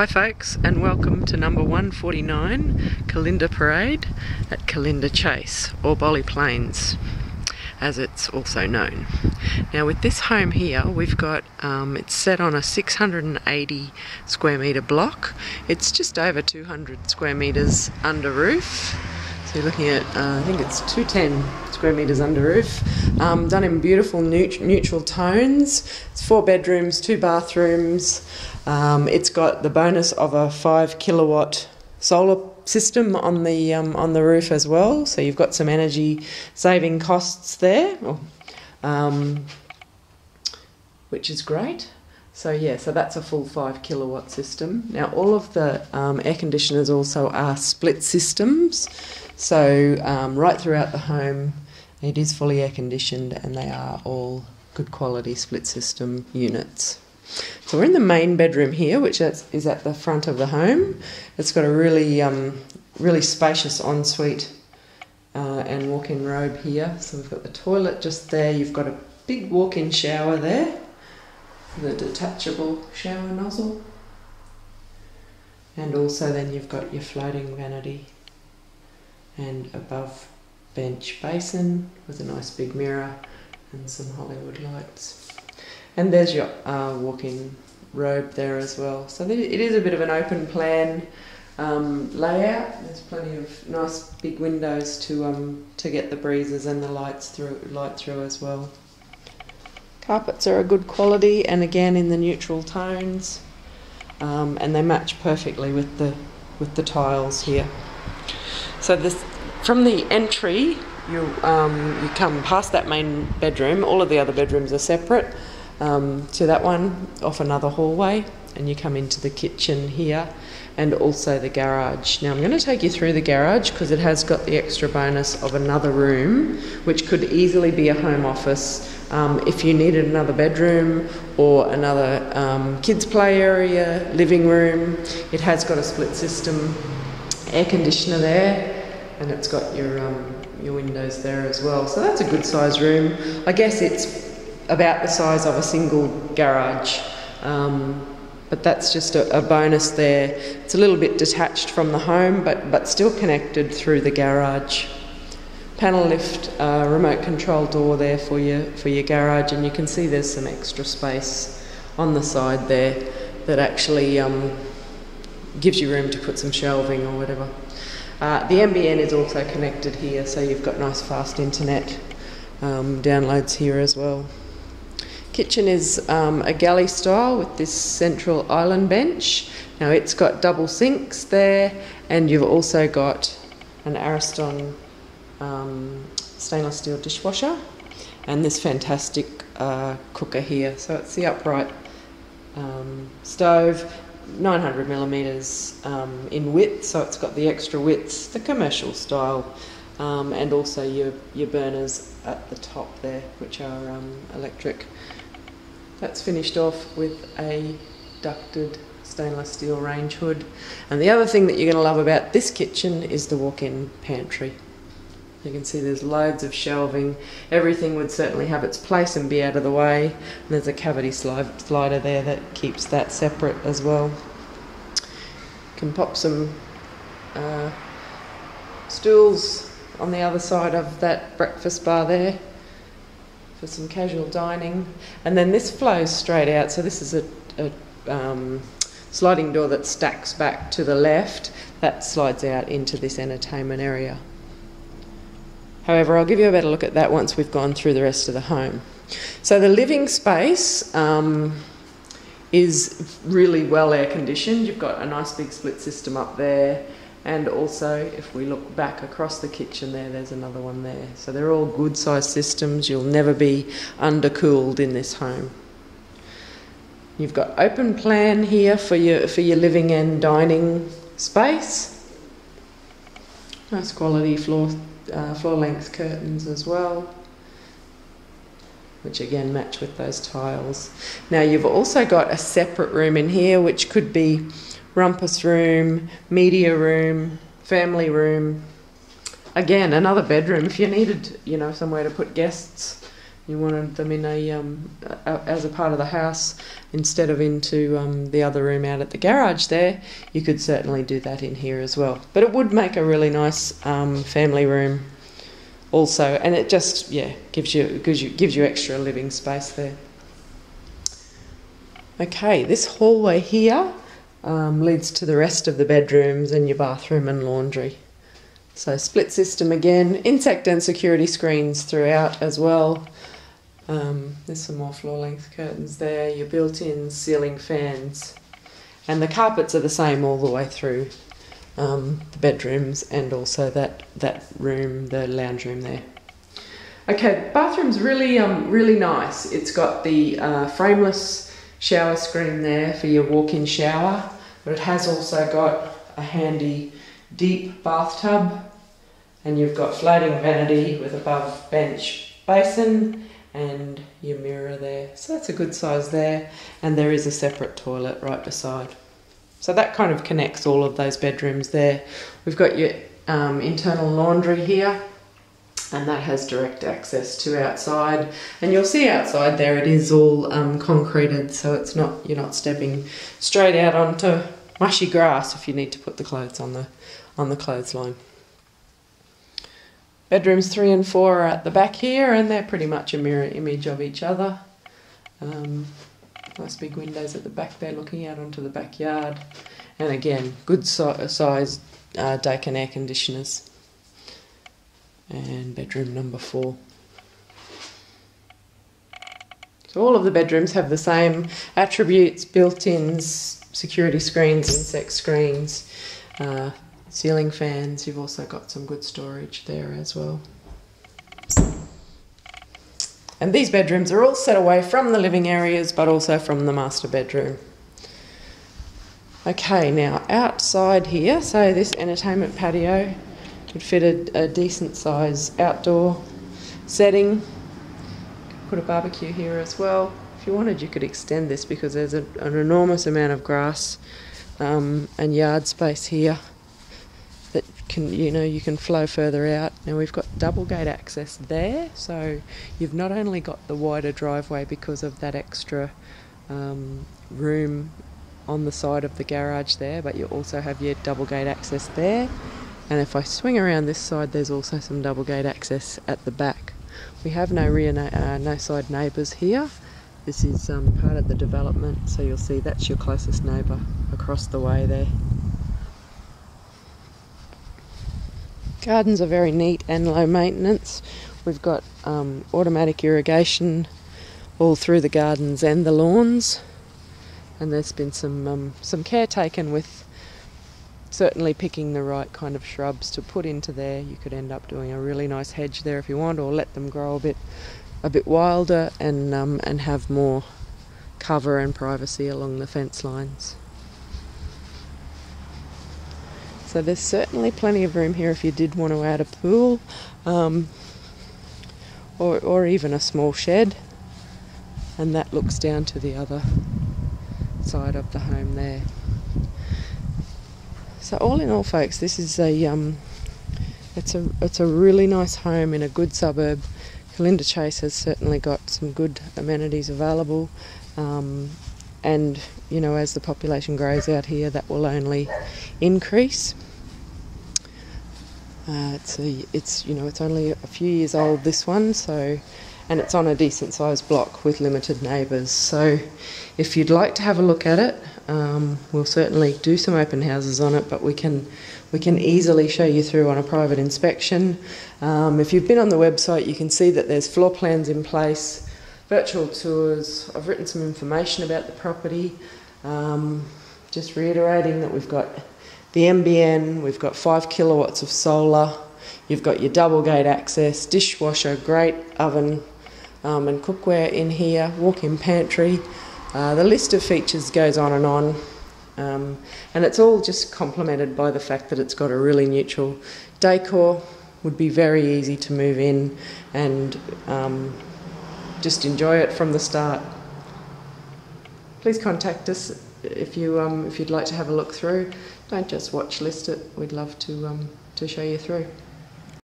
Hi, folks, and welcome to number 149 Kalynda Parade at Kalynda Chase, or Bohle Plains, as it's also known. Now, with this home here, we've got um, it's set on a 680 square metre block. It's just over 200 square metres under roof. So you're looking at, uh, I think it's 210 square metres under roof. Um, done in beautiful neut- neutral tones. It's four bedrooms, two bathrooms. Um, it's got the bonus of a five kilowatt solar system on the um, on the roof as well. So you've got some energy saving costs there, um, which is great. So yeah, so that's a full five kilowatt system. Now all of the um, air conditioners also are split systems. So um, right throughout the home, it is fully air conditioned, and they are all good quality split system units. So we're in the main bedroom here, which is at the front of the home. It's got a really, um, really spacious ensuite uh, and walk-in robe here. So we've got the toilet just there. You've got a big walk-in shower there, the detachable shower nozzle, and also then you've got your floating vanity and above bench basin with a nice big mirror and some Hollywood lights. And there's your uh, walk-in robe there as well. So it is a bit of an open plan um, layout. There's plenty of nice big windows to um, to get the breezes and the lights through light through as well. Carpets are a good quality and again in the neutral tones, um, and they match perfectly with the with the tiles here. So this from the entry, you um, you come past that main bedroom. All of the other bedrooms are separate um, to that one off another hallway, and you come into the kitchen here and also the garage. Now, I'm going to take you through the garage because it has got the extra bonus of another room, which could easily be a home office um, if you needed another bedroom or another um, kids' play area, living room. It has got a split system air conditioner there, and it's got your um, your windows there as well. So that's a good size room. I guess it's about the size of a single garage. Um, but that's just a, a, bonus there. It's a little bit detached from the home, but, but still connected through the garage. Panel lift, uh, remote control door there for your, for your garage, and you can see there's some extra space on the side there that actually um, gives you room to put some shelving or whatever. Uh, the NBN is also connected here, so you've got nice fast internet um, downloads here as well. Kitchen is um, a galley style with this central island bench. Now it's got double sinks there, and you've also got an Ariston um, stainless steel dishwasher and this fantastic uh, cooker here. So it's the upright um, stove, 900 millimeters um, in width, so it's got the extra width, the commercial style, um, and also your, your burners at the top there, which are um, electric. That's finished off with a ducted stainless steel range hood. And the other thing that you're going to love about this kitchen is the walk-in pantry. You can see there's loads of shelving. Everything would certainly have its place and be out of the way. And there's a cavity slider there that keeps that separate as well. Can pop some uh, stools on the other side of that breakfast bar there for some casual dining. And then this flows straight out. So this is a, a um, sliding door that stacks back to the left. That slides out into this entertainment area. However, I'll give you a better look at that once we've gone through the rest of the home. So the living space um, is really well air conditioned. You've got a nice big split system up there. And also, if we look back across the kitchen there, there's another one there. So they're all good sized systems. You'll never be undercooled in this home. You've got open plan here for your, for your living and dining space. Nice quality floor, uh, floor length curtains as well, which again match with those tiles. Now you've also got a separate room in here, which could be rumpus room, media room, family room. Again, another bedroom if you needed, you know, somewhere to put guests. you wanted them in a, um, a, as a part of the house instead of into um, the other room out at the garage there, you could certainly do that in here as well. But it would make a really nice um, family room also, and it just yeah gives you gives you gives you extra living space there. Okay, this hallway here um, leads to the rest of the bedrooms and your bathroom and laundry. So split system again, insect and security screens throughout as well. Um, there's some more floor length curtains there, your built-in ceiling fans, and the carpets are the same all the way through um, the bedrooms and also that that room, the lounge room there. Okay, bathroom's really um, really nice. It's got the uh, frameless shower screen there for your walk-in shower, but it has also got a handy deep bathtub, and you've got floating vanity with above bench basin and your mirror there. So that's a good size there, and there is a separate toilet right beside. So that kind of connects all of those bedrooms there. We've got your um, internal laundry here, and that has direct access to outside. And you'll see outside there it is all um, concreted, so it's not you're not stepping straight out onto mushy grass if you need to put the clothes on the on the clothesline. Bedrooms three and four are at the back here, and they're pretty much a mirror image of each other. Um, nice big windows at the back there looking out onto the backyard. And again, good si- size uh, air conditioners. And bedroom number four. So all of the bedrooms have the same attributes, built-ins, security screens, insect screens, uh, ceiling fans. You've also got some good storage there as well. And these bedrooms are all set away from the living areas but also from the master bedroom. Okay, now outside here, so this entertainment patio would fit a, a decent size outdoor setting. Put a barbecue here as well. If you wanted, you could extend this because there's a, an enormous amount of grass um, and yard space here that can you know you can flow further out now we've got double gate access there so you've not only got the wider driveway because of that extra um, room on the side of the garage there but you also have your double gate access there and if I swing around this side there's also some double gate access at the back. We have no rear na- uh, no side neighbours here. This is um, part of the development so you'll see that's your closest neighbour across the way there. Gardens are very neat and low maintenance. We've got um, automatic irrigation all through the gardens and the lawns, and there's been some um, some care taken with certainly picking the right kind of shrubs to put into there. You could end up doing a really nice hedge there if you want, or let them grow a bit a bit wilder and um, and have more cover and privacy along the fence lines. So there's certainly plenty of room here if you did want to add a pool um, or, or even a small shed. And that looks down to the other side of the home there. So all in all, folks, this is a um, it's a it's a really nice home in a good suburb. Kalynda Chase has certainly got some good amenities available, um, and you know as the population grows out here, that will only increase. Uh, it's a, it's you know it's only a few years old this one, so and it's on a decent sized block with limited neighbours. So if you'd like to have a look at it, um, we'll certainly do some open houses on it, but we can we can easily show you through on a private inspection. Um, if you've been on the website, you can see that there's floor plans in place, virtual tours. I've written some information about the property. Um, just reiterating that we've got the NBN, we've got five kilowatts of solar, you've got your double gate access, dishwasher, great, oven, um, and cookware in here, walk in pantry. Uh, the list of features goes on and on, um, and it's all just complemented by the fact that it's got a really neutral decor, would be very easy to move in and um, just enjoy it from the start. Please contact us if you um, if you'd like to have a look through. Don't just watch list it. We'd love to um, to show you through.